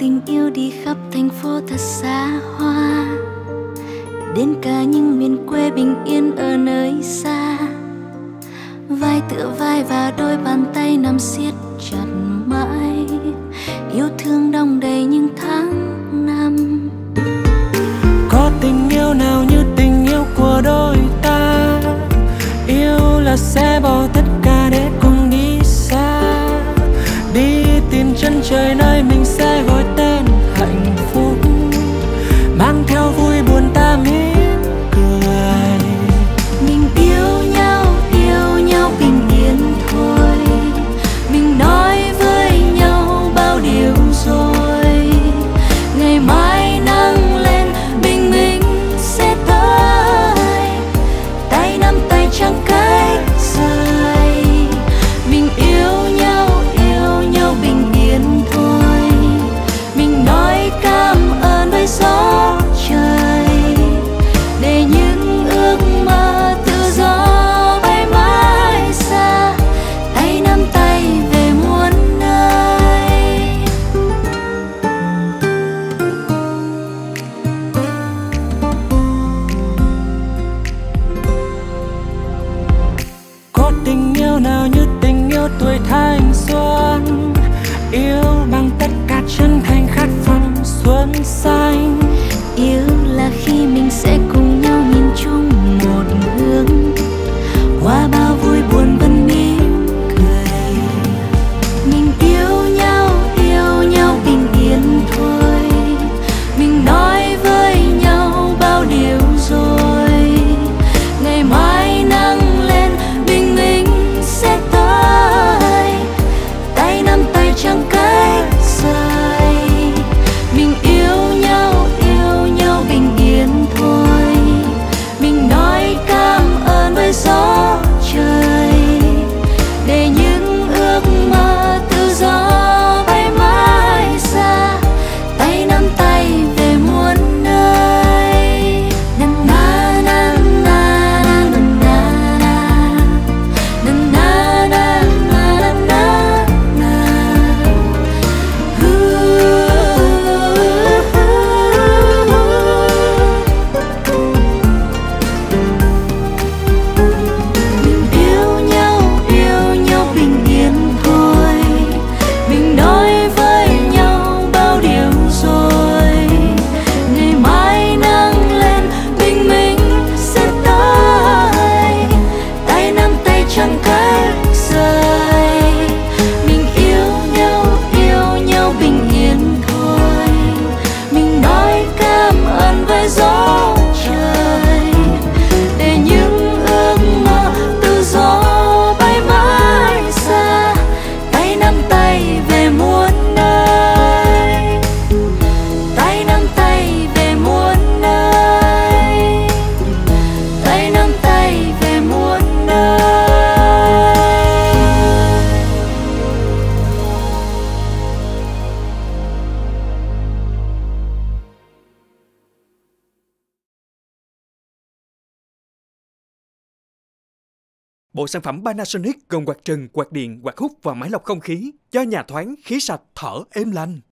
tình yêu đi khắp thành phố thật xa hoa. Đến cả những miền quê bình yên ở nơi xa. Vai tựa vai và đôi bàn tay nằm siết chặt mãi. Yêu thương đong đầy những tháng năm. Có tình yêu nào như tình yêu của đôi ta? Yêu là sẽ bỏ tất cả để cùng đi xa. Đi tìm chân trời nơi mình soir Bộ sản phẩm Panasonic gồm quạt trần, quạt điện, quạt hút và máy lọc không khí cho nhà thoáng khí sạch thở êm lành.